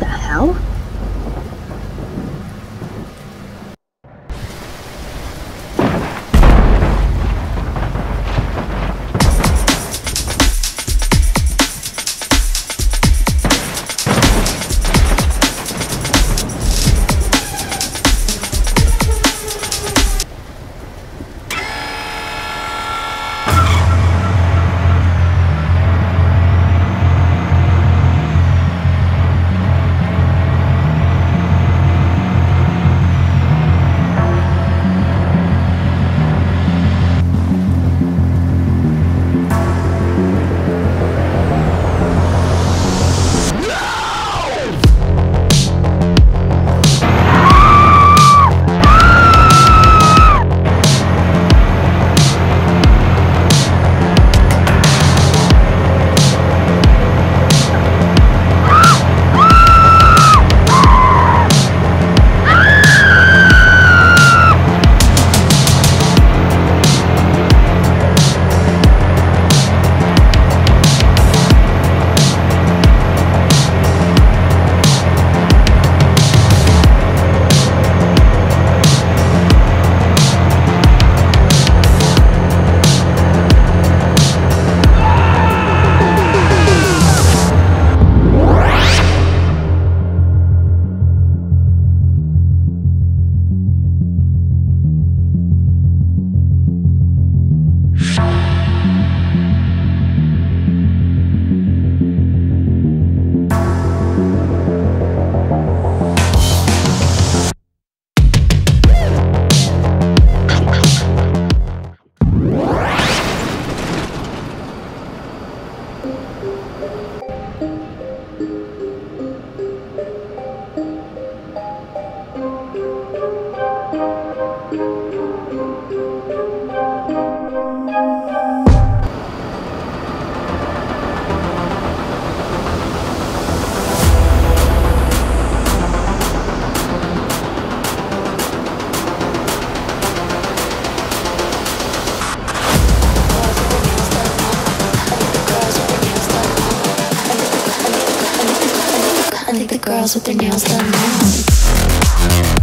the hell? The girls with their nails done.